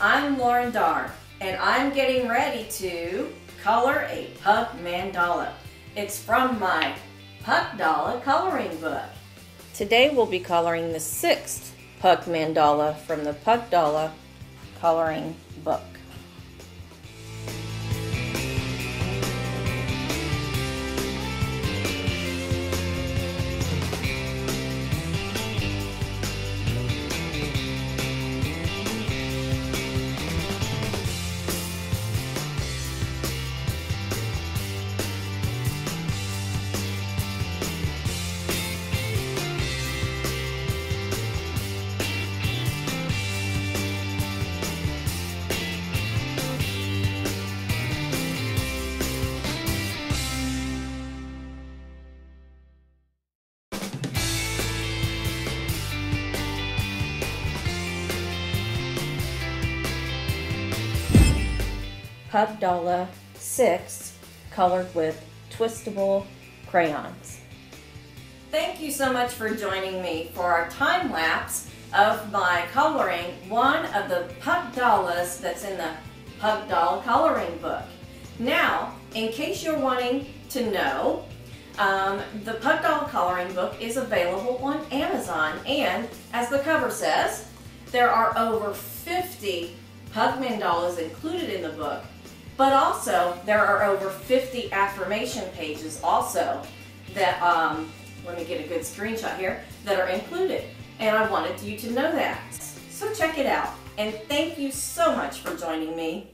I'm Laurren Darr, and I'm getting ready to color a pug mandala. It's from my Pugdala coloring book. Today we'll be coloring the sixth pug mandala from the Pugdala coloring book. Pugdala 6 colored with twistable crayons. Thank you so much for joining me for our time lapse of my coloring one of the Pugdalas that's in the PugDala coloring book. Now, in case you're wanting to know, um, the doll coloring book is available on Amazon and as the cover says, there are over 50 Pug mandalas included in the book but also, there are over 50 affirmation pages also that, um, let me get a good screenshot here, that are included. And I wanted you to know that. So check it out. And thank you so much for joining me.